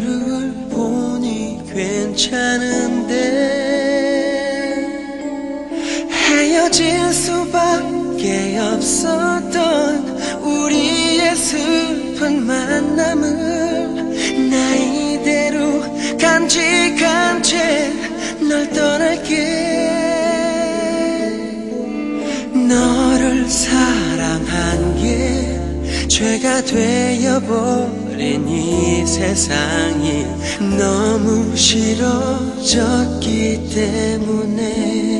하루를 보니 괜찮은데 헤어질 수밖에 없었던 우리의 슬픈 만남을 나이대로 간직한 채널 떠 죄가 되어버린 이 세상이 너무 싫어졌기 때문에.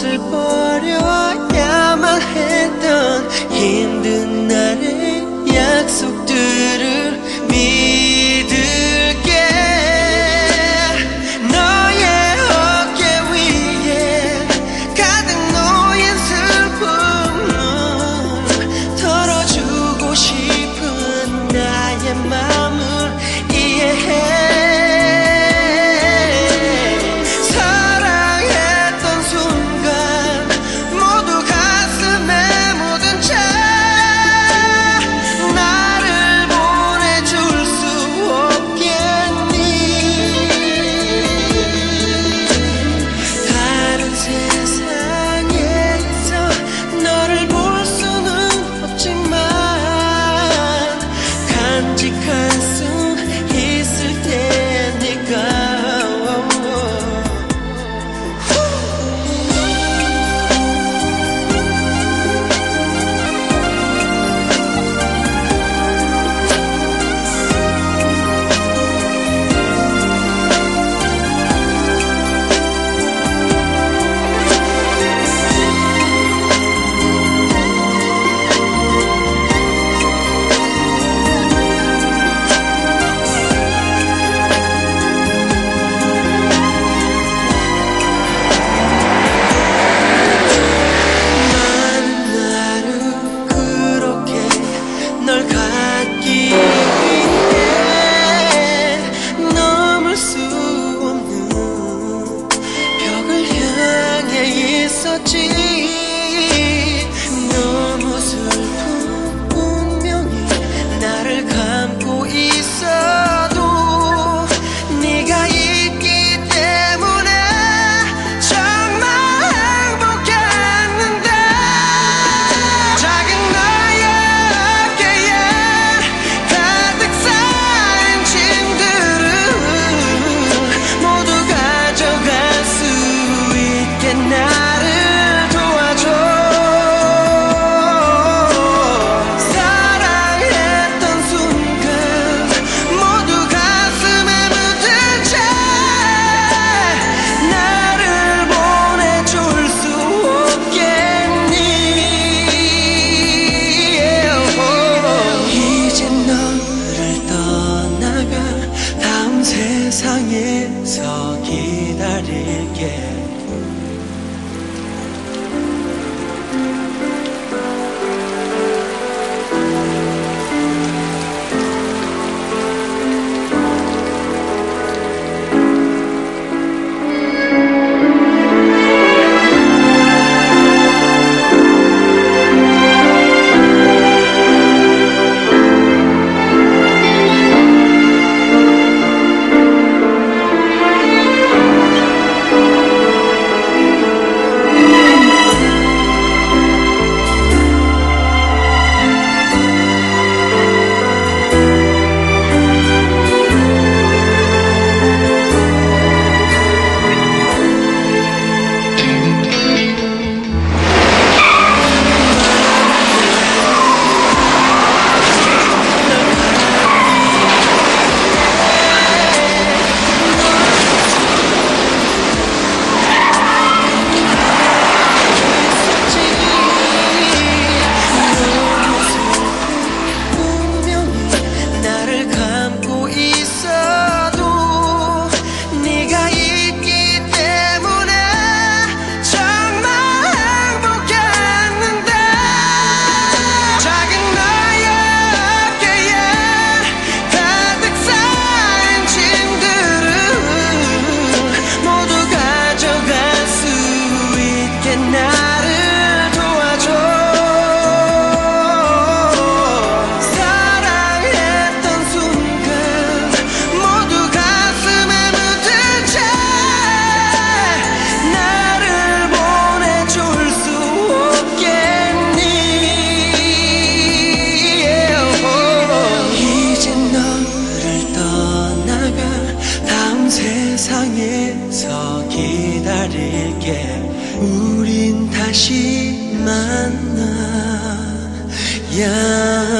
possible 세상에서 기다릴게. 우린 다시 만나. 야